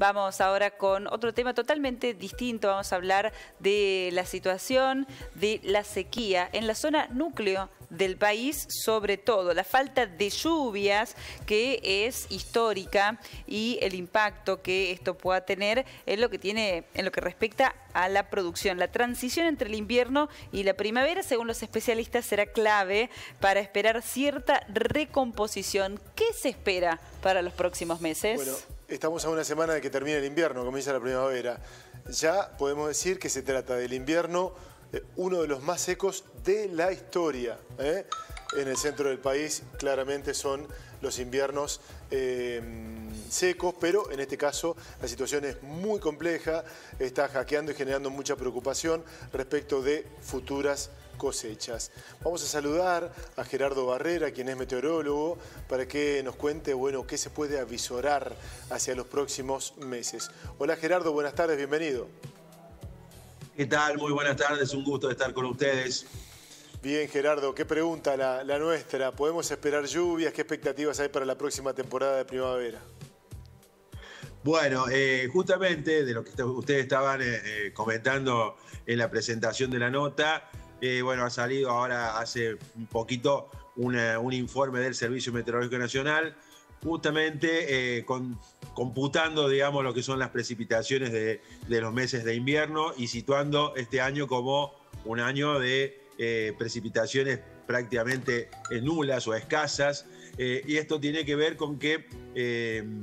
Vamos ahora con otro tema totalmente distinto. Vamos a hablar de la situación de la sequía en la zona núcleo del país, sobre todo la falta de lluvias que es histórica y el impacto que esto pueda tener en lo que tiene en lo que respecta a la producción. La transición entre el invierno y la primavera, según los especialistas, será clave para esperar cierta recomposición. ¿Qué se espera para los próximos meses? Bueno, estamos a una semana de que termine el invierno, comienza la primavera. Ya podemos decir que se trata del invierno eh, uno de los más secos de la historia. ¿eh? En el centro del país claramente son los inviernos eh, secos, pero en este caso la situación es muy compleja, está hackeando y generando mucha preocupación respecto de futuras cosechas. Vamos a saludar a Gerardo Barrera, quien es meteorólogo, para que nos cuente, bueno, qué se puede avisorar hacia los próximos meses. Hola Gerardo, buenas tardes, bienvenido. ¿Qué tal? Muy buenas tardes, un gusto estar con ustedes. Bien, Gerardo, ¿qué pregunta la, nuestra? ¿Podemos esperar lluvias? ¿Qué expectativas hay para la próxima temporada de primavera? Bueno, eh, justamente de lo que ustedes estaban eh, eh, comentando en la presentación de la nota, bueno, ha salido ahora hace un poquito un informe del Servicio Meteorológico Nacional justamente eh, computando, digamos, lo que son las precipitaciones de, los meses de invierno y situando este año como un año de eh, precipitaciones prácticamente nulas o escasas. Eh, y esto tiene que ver con que,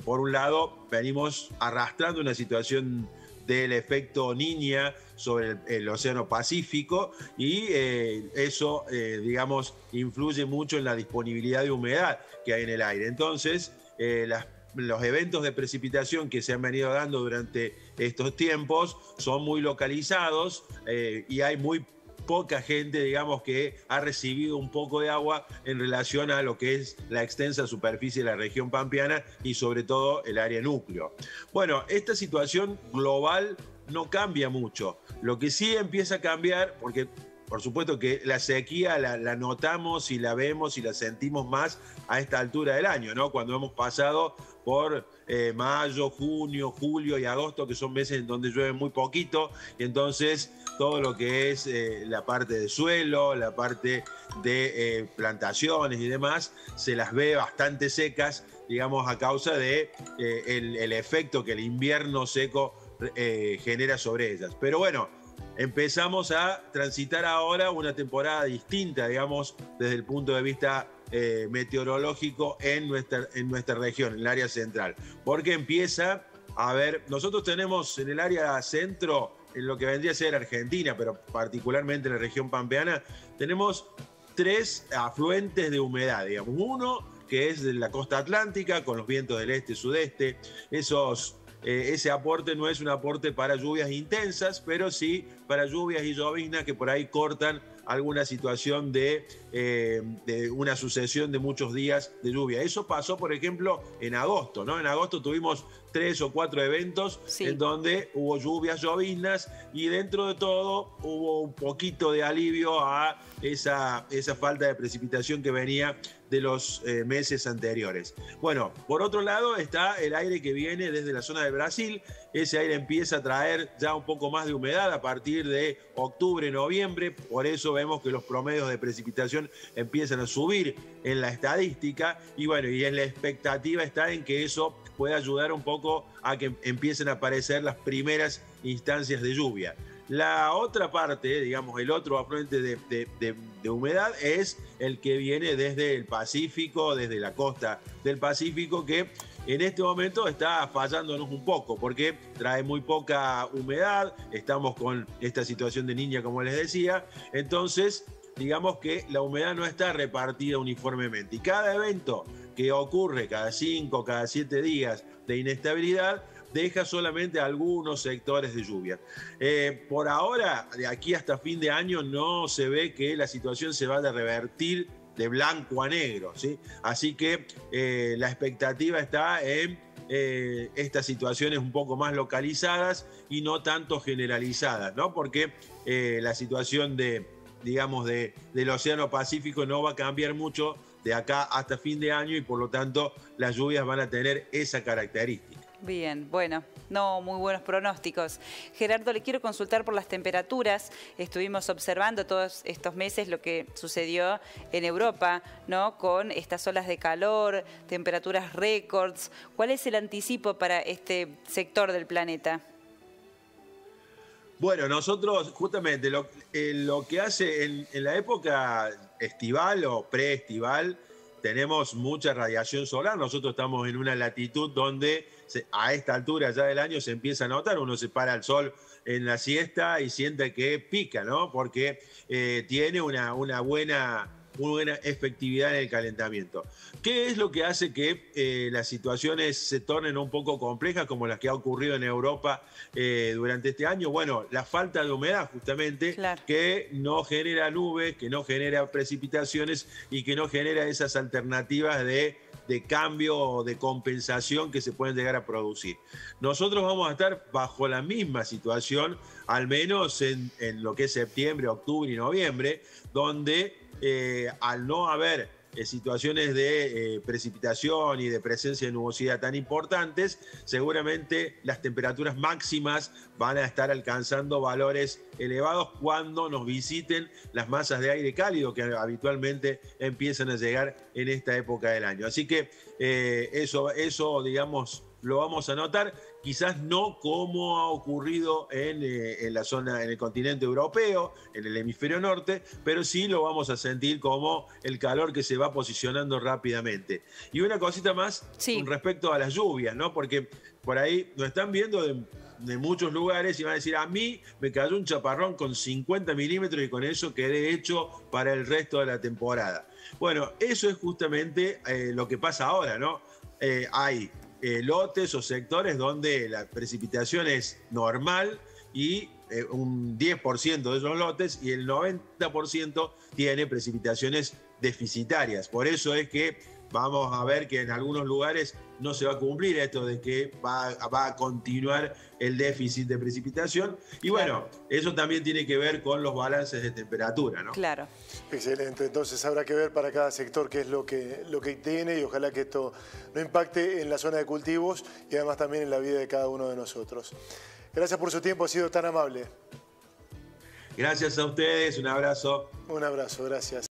por un lado, venimos arrastrando una situación del efecto niña sobre el, Océano Pacífico y eh, eso, eh, digamos, influye mucho en la disponibilidad de humedad que hay en el aire. Entonces, eh, los eventos de precipitación que se han venido dando durante estos tiempos son muy localizados y hay muy poca gente, digamos, que ha recibido un poco de agua en relación a lo que es la extensa superficie de la región pampeana y sobre todo el área núcleo. Bueno, esta situación global no cambia mucho. Lo que sí empieza a cambiar, porque por supuesto que la sequía la, notamos y la vemos y la sentimos más a esta altura del año, ¿no? Cuando hemos pasado por eh, mayo, junio, julio y agosto, que son meses en donde llueve muy poquito, y entonces todo lo que es eh, la parte de suelo, la parte de eh, plantaciones y demás, se las ve bastante secas, digamos, a causa de el efecto que el invierno seco genera sobre ellas. Pero bueno, empezamos a transitar ahora una temporada distinta, digamos, desde el punto de vista eh, meteorológico en nuestra, en nuestra región, en el área central. Porque empieza a ver, nosotros tenemos en el área centro, en lo que vendría a ser Argentina, pero particularmente en la región pampeana, tenemos tres afluentes de humedad, digamos. Uno que es de la costa atlántica, con los vientos del este-sudeste, esos eh, ese aporte no es un aporte para lluvias intensas, pero sí para lluvias y lloviznas que por ahí cortan alguna situación de, eh, de, una sucesión de muchos días de lluvia. Eso pasó, por ejemplo, en agosto, ¿no? En agosto tuvimos tres o cuatro eventos en donde hubo lluvias, lloviznas y dentro de todo hubo un poquito de alivio a esa, esa falta de precipitación que venía de los eh, meses anteriores. Bueno, por otro lado está el aire que viene desde la zona de Brasil. Ese aire empieza a traer ya un poco más de humedad a partir de octubre, noviembre. Por eso vemos que los promedios de precipitación empiezan a subir en la estadística. Y bueno, y en la expectativa está en que eso puede ayudar un poco a que empiecen a aparecer las primeras instancias de lluvia. La otra parte, digamos, el otro afluente de, humedad es el que viene desde el Pacífico, desde la costa del Pacífico, que en este momento está fallándonos un poco porque trae muy poca humedad, estamos con esta situación de niña como les decía, entonces digamos que la humedad no está repartida uniformemente y cada evento que ocurre cada cinco, cada siete días de inestabilidad, deja solamente algunos sectores de lluvia. Eh, por ahora, de aquí hasta fin de año, no se ve que la situación se vaya a revertir de blanco a negro. ¿sí? Así que eh, la expectativa está en eh, estas situaciones un poco más localizadas y no tanto generalizadas, ¿no? porque la situación de, digamos, de, del Océano Pacífico no va a cambiar mucho de acá hasta fin de año y por lo tanto las lluvias van a tener esa característica. Bien, bueno, no muy buenos pronósticos. Gerardo, le quiero consultar por las temperaturas. Estuvimos observando todos estos meses lo que sucedió en Europa, ¿no? Con estas olas de calor, temperaturas récords. ¿Cuál es el anticipo para este sector del planeta? Bueno, nosotros justamente lo, eh, que hace en, en la época estival o preestival, tenemos mucha radiación solar. Nosotros estamos en una latitud donde a esta altura ya del año se empieza a notar, uno se para el sol en la siesta y siente que pica, ¿no? Porque eh, tiene una, una buena muy buena efectividad en el calentamiento. ¿Qué es lo que hace que eh, las situaciones se tornen un poco complejas como las que ha ocurrido en Europa eh, durante este año? Bueno, la falta de humedad justamente, que no genera nubes, que no genera precipitaciones y que no genera esas alternativas de de cambio o de compensación que se pueden llegar a producir. Nosotros vamos a estar bajo la misma situación, al menos en, en lo que es septiembre, octubre y noviembre, donde eh, al no haber eh, situaciones de eh, precipitación y de presencia de nubosidad tan importantes, seguramente las temperaturas máximas van a estar alcanzando valores elevados cuando nos visiten las masas de aire cálido que habitualmente empiezan a llegar en esta época del año. Así que eso, eso, digamos, lo vamos a notar, quizás no como ha ocurrido eh, en, la zona, en el continente europeo, en el hemisferio norte, pero sí lo vamos a sentir como el calor que se va posicionando rápidamente. Y una cosita más con respecto a las lluvias, ¿no? Porque por ahí nos están viendo de, muchos lugares y van a decir, a mí me cayó un chaparrón con 50 milímetros y con eso quedé hecho para el resto de la temporada. Bueno, eso es justamente eh, lo que pasa ahora, ¿no? Eh, hay eh, lotes o sectores donde la precipitación es normal y eh, un 10% de esos lotes y el 90% tiene precipitaciones deficitarias. Por eso es que vamos a ver que en algunos lugares no se va a cumplir esto de que va, a continuar el déficit de precipitación. Y bueno, eso también tiene que ver con los balances de temperatura, ¿no? Claro. Excelente, entonces habrá que ver para cada sector qué es lo que, lo que tiene y ojalá que esto no impacte en la zona de cultivos y además también en la vida de cada uno de nosotros. Gracias por su tiempo, ha sido tan amable. Gracias a ustedes, un abrazo. Un abrazo, gracias.